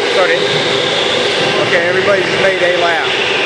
excited. Started. Okay, everybody's made a laugh.